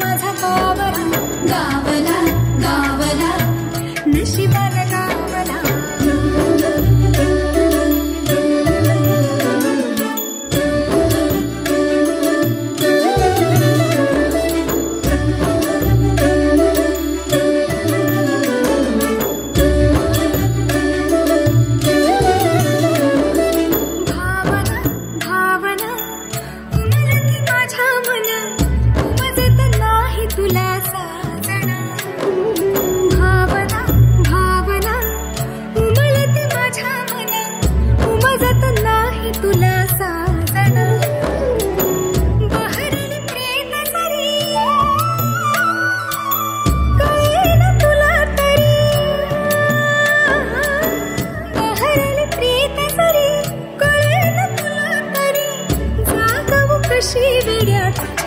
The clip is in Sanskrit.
मा गावला व गा Thank you.